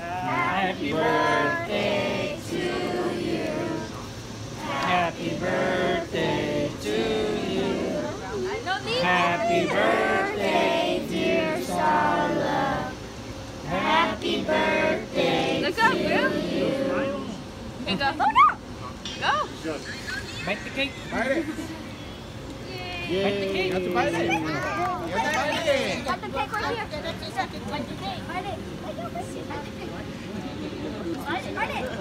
Happy birthday to you. Happy birthday to you. Happy birthday, dear Starla. Happy birthday Look up, to you. And go. Oh no! Go. Bite the cake. Bite it. Bite the cake. You have to bite it. You have to bite it. Got the cake right here. Bite the cake. Bite it. Bite the cake. Bite it.